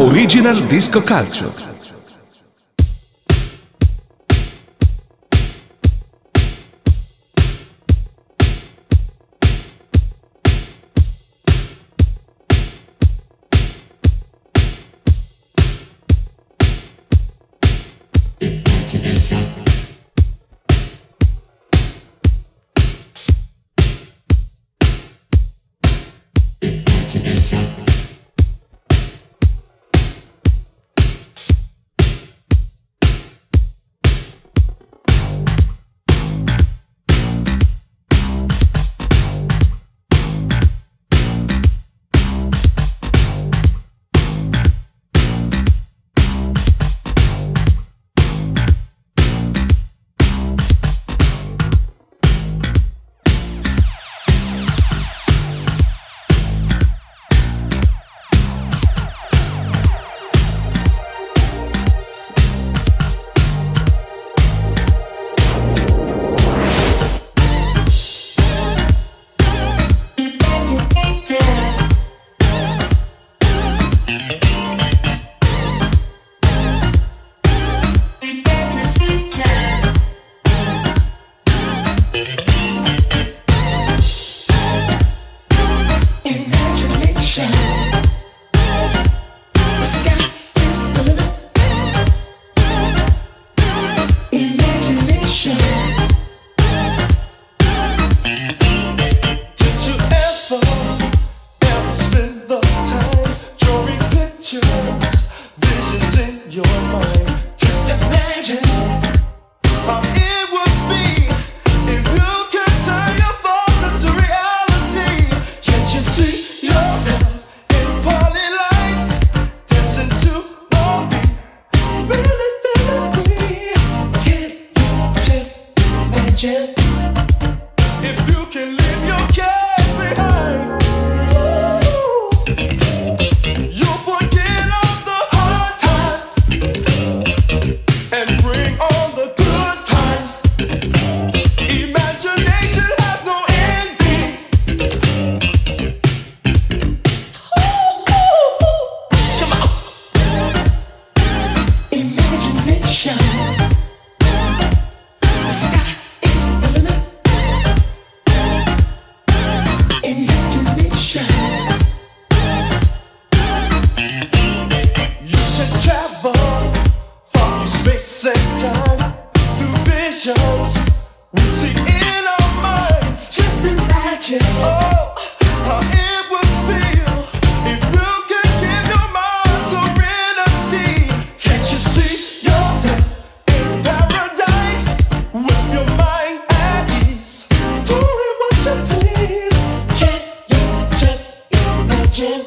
Original Disco Calcio. visions we see in our minds. Just imagine. Oh, how it would feel if you could give your mind serenity. Can't you see yourself in paradise with your mind at ease, doing what you please? Can't you just imagine?